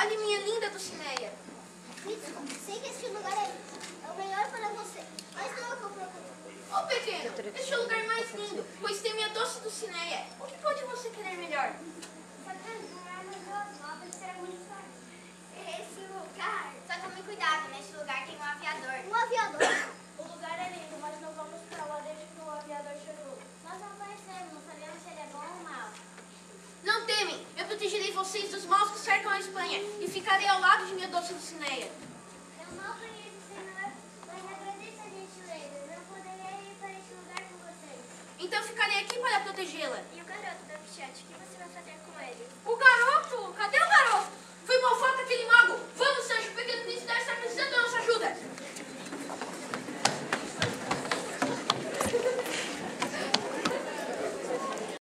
Olha minha linda Dulcineia. Mitsuko, sei que este lugar é, é o melhor para você, mas não é o que eu procuro. Ô, pequeno, este é o lugar mais lindo, pois tem minha doce Dulcineia. O que pode você querer melhor? Esse lugar... Só tome cuidado, neste lugar tem um aviador. Um aviador. O lugar é lindo, mas não vamos pra lá desde que o aviador chegou. Nós não conhecemos, não sabemos se ele é bom ou mau. Não temem, eu protegerei vocês dos maus que cercam a Espanha e ficarei ao lado de minha doce Dulcineia. Eu mal conheço o senhor, mas agradeço a gentileza. Eu poderia ir para este lugar com vocês. Então ficarei aqui para protegê-la. E o garoto da Pichete, o que você vai fazer com ele? O garoto?